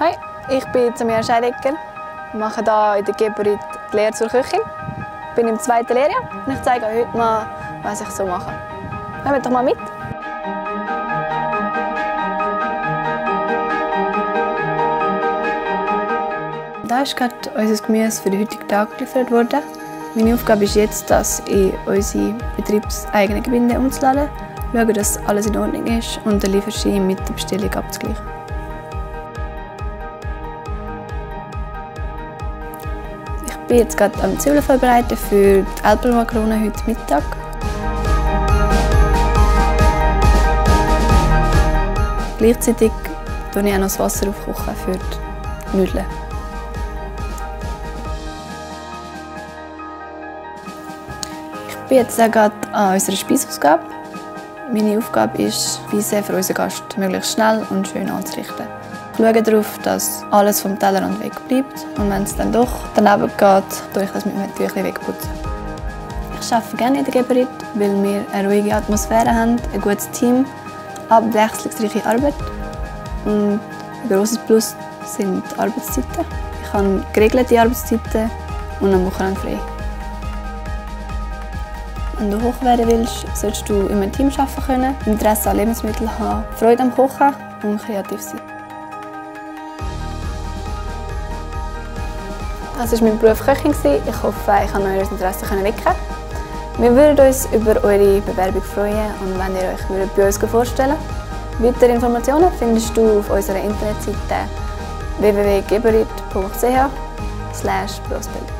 Hi, ich bin Samira Scheidecker, mache hier in der Geberit die Lehre zur Köchin. Ich bin im zweiten Lehrjahr und ich zeige euch heute mal, was ich so mache. Kommt doch mal mit! Da ist gerade unser Gemüse für den heutigen Tag geliefert worden. Meine Aufgabe ist jetzt, das in unsere betriebseigenen Gebinde umzuladen, schauen, dass alles in Ordnung ist und den Lieferschein mit der Bestellung abzugleichen. Bin jetzt gerade am Zwiebeln vorbereiten für die Elbelmakarone heute Mittag. Gleichzeitig koche ich auch noch das Wasser aufkochen für die Nudeln. Ich bin jetzt gerade an unserer Speisausgabe. Meine Aufgabe ist, Speisen für unseren Gast möglichst schnell und schön anzurichten. Schaue darauf, dass alles vom Tellerrand wegbleibt und wenn es dann doch daneben geht, tue ich das mit einem Tüchlein wegputzen. Ich arbeite gerne in der Geberit, weil wir eine ruhige Atmosphäre haben, ein gutes Team, abwechslungsreiche Arbeit und ein grosses Plus sind die Arbeitszeiten. Ich habe geregelte Arbeitszeiten und am Wochenende frei. Wenn du hoch werden willst, solltest du in einem Team arbeiten können, Interesse an Lebensmitteln haben, Freude am Kochen und kreativ sein. Das war mein Beruf Köchin. Ich hoffe, ich konnte euer Interesse wecken. Wir würden uns über eure Bewerbung freuen und wenn ihr euch bei uns vorstellen würdet. Weitere Informationen findest du auf unserer Internetseite www.geberit.ch/brosbild.